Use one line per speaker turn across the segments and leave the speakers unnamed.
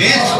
Benção.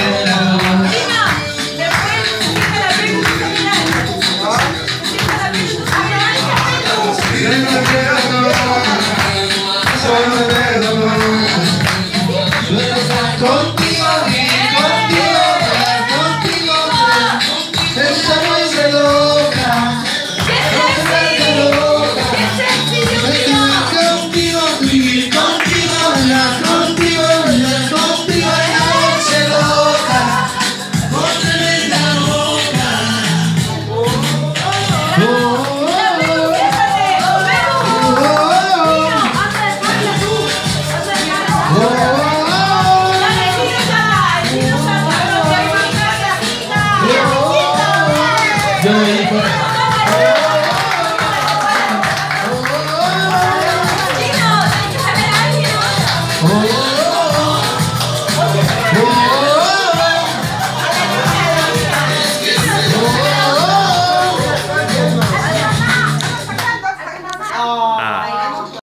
Don't Contigo Valeu aí,